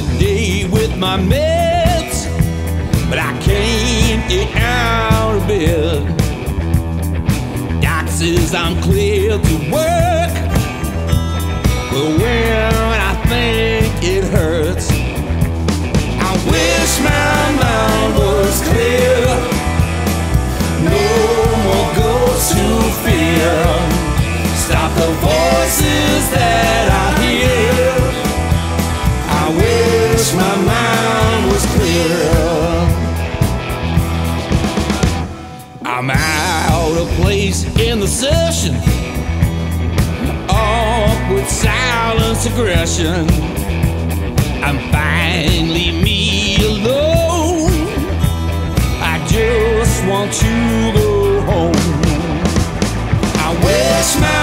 the day with my meds, but I can't get out of bed. Doc says I'm clear to work, but when I think it hurts, I wish my mind was clear. No more ghosts to fear. Stop the voices that I hear. I wish my mind was clear. I'm out of place in the session. Awkward silence, aggression. I'm finally me alone. I just want to go home. I wish my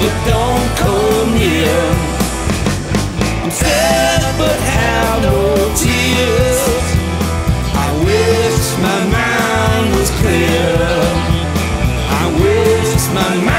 but don't come near. I'm sad but have no tears. I wish my mind was clear. I wish my mind.